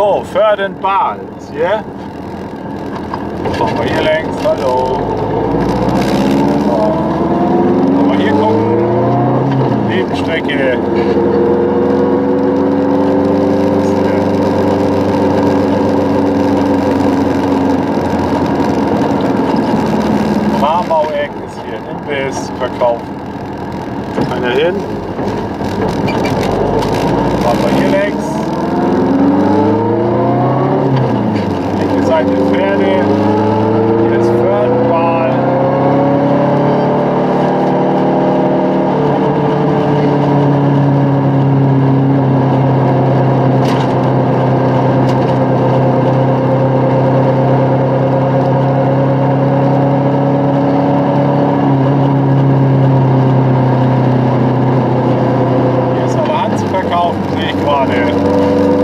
So, Fördenbad. Hier. Machen wir hier längs. Hallo. So. Mal hier gucken. Nebenstrecke. Marmaueck ist hier Imbiss verkaufen. Einer hin. Machen wir hier längs. Linke Seite Pferde. Hier ist Fördenbad. Hier